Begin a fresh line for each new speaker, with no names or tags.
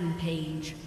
Rampage.